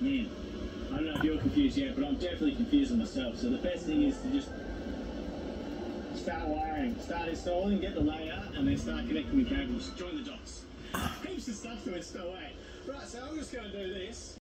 Man, I don't know if you're confused yet, but I'm definitely confusing myself. So the best thing is to just start wiring, start installing, get the layout, and then start connecting the cables. Join the dots. Heaps of stuff to install, eh? Right, so I'm just going to do this.